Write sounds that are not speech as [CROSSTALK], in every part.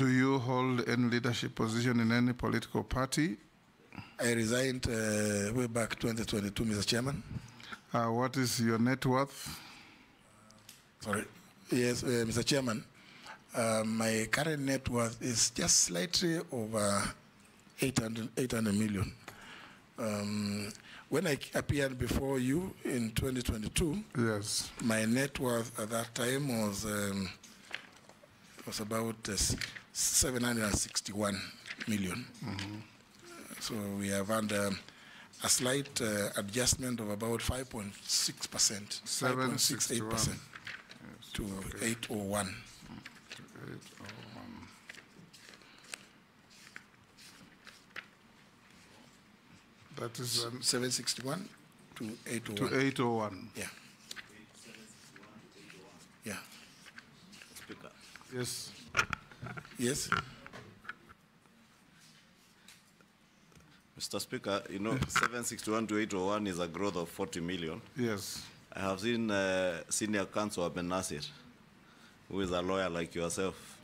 Do you hold any leadership position in any political party? I resigned uh, way back 2022, Mr. Chairman. Uh, what is your net worth? Sorry. Yes, uh, Mr. Chairman. Uh, my current net worth is just slightly over 800, 800 million. Um, when I appeared before you in 2022, Yes. my net worth at that time was um, was about uh, 761 million. So we have had a slight uh, adjustment of about 5.6 percent, 5.68 percent to 801. That is um, 761 to 801. to 801. Yeah. Yeah. Speaker. Yes. Yes. Mr. Speaker, you know, 761 to 801 is a growth of 40 million. Yes. I have seen uh, senior counsel Ahmed Nasir, who is a lawyer like yourself,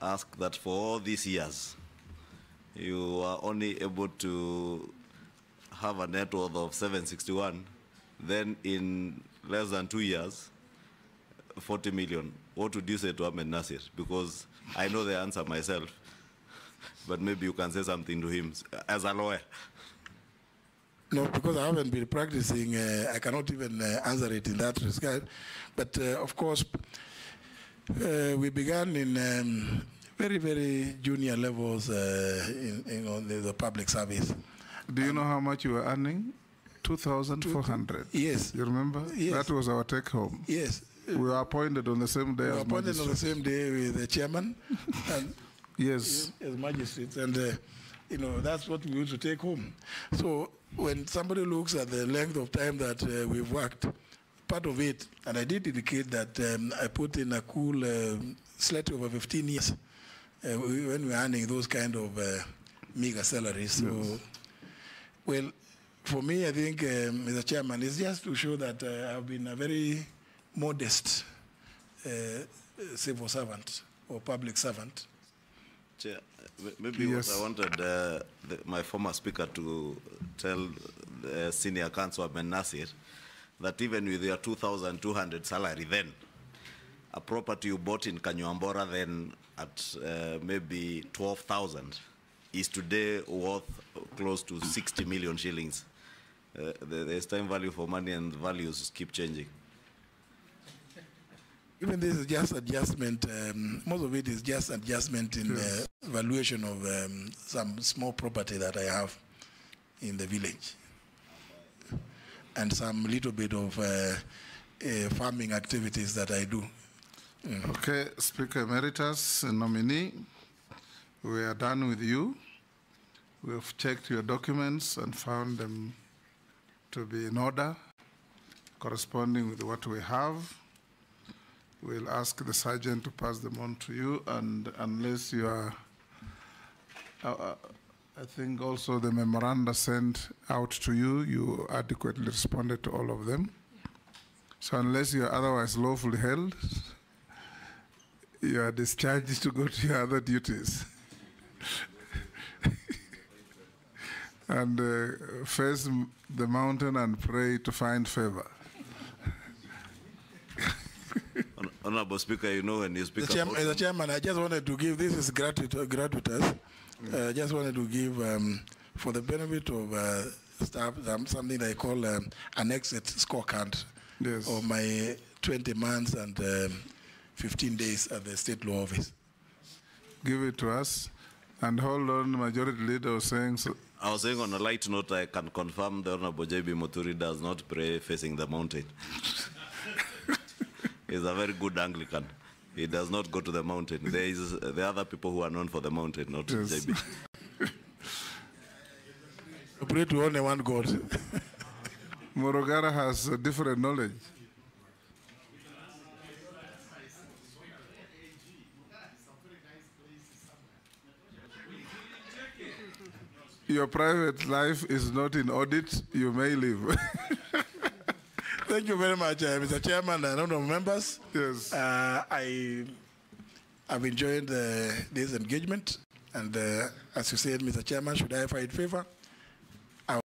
ask that for all these years, you are only able to have a net worth of 761, then in less than two years, 40 million. What would you say to Ahmed Nasir? Because I know the answer myself, but maybe you can say something to him as a lawyer. No, because I haven't been practicing, uh, I cannot even uh, answer it in that regard. But uh, of course, uh, we began in um, very, very junior levels uh, in, in on the, the public service. Do you know how much you were earning? 2,400. Yes, You remember? Yes. That was our take home. yes. We were appointed on the same day We were as appointed on the same day with the chairman [LAUGHS] and Yes. as magistrates, and uh, you know that's what we used to take home. So when somebody looks at the length of time that uh, we've worked, part of it, and I did indicate that um, I put in a cool uh, slightly over 15 years uh, when we're earning those kind of uh, meager salaries. So, well, for me, I think, uh, Mr. Chairman, it's just to show that uh, I've been a very modest uh, civil servant or public servant. Chair, maybe Yes. what I wanted uh, the, my former speaker to tell the senior counsel Ben Nasir that even with your 2,200 salary then, a property you bought in Kanyuambora then at uh, maybe 12,000 is today worth close to 60 million shillings. Uh, there- there's time value for money and values keep changing. Even this is just adjustment. Um, most of it is just adjustment in the valuation of um, some small property that I have in the village, and some little bit of uh, uh, farming activities that I do. Okay, Speaker Emeritus and nominee, we are done with you. We have checked your documents and found them to be in order, corresponding with what we have. We'll ask the sergeant to pass them on to you, and unless you are, uh, uh, I think also the memoranda sent out to you, you adequately responded to all of them. So unless you are otherwise lawfully held, you are discharged to go to your other duties. [LAUGHS] and uh, face the mountain and pray to find favor. Honorable Speaker, you know when you speak The chairman, about- the chairman, I just wanted to give this is gratuitous. gratuitous. Uh, I just wanted to give, um, for the benefit of uh, staff, um, something I call um, an exit scorecard Yes. of my 20 months and um, 15 days at the state law office. Give it to us. And hold on, Majority Leader was saying, so, I was saying on a light note, I can confirm the Honorable J.B. Muturi does not pray facing the mountain. [LAUGHS] He's a very good Anglican. He does not go to the mountain. There is the other people who are known for the mountain, not Yes. J.B. I pray to only one God. [LAUGHS] Murugara has a different knowledge. Your private life is not in audit, you may leave. [LAUGHS] Thank you very much, uh, Mr. Chairman and honorable members. yes. Uh, I I've enjoyed uh, this engagement. And uh, as you said, Mr. Chairman, should I find favor,